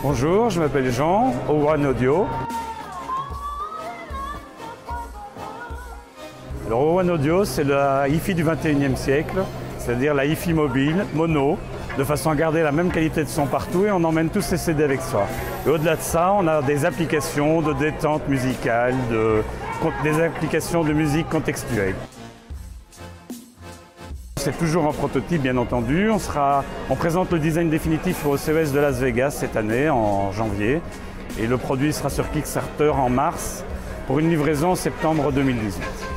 Bonjour, je m'appelle Jean, One Audio. Alors One Audio, c'est la hi-fi du 21e siècle, c'est-à-dire la hi-fi mobile, mono, de façon à garder la même qualité de son partout et on emmène tous ses CD avec soi. Et au-delà de ça, on a des applications de détente musicale, de, des applications de musique contextuelle. C'est toujours en prototype, bien entendu. On, sera, on présente le design définitif au CES de Las Vegas cette année, en janvier. Et le produit sera sur Kickstarter en mars pour une livraison en septembre 2018.